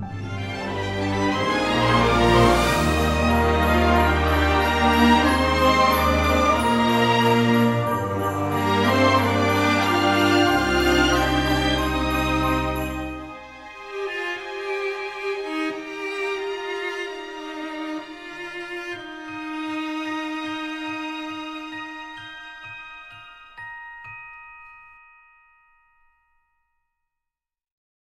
嗯。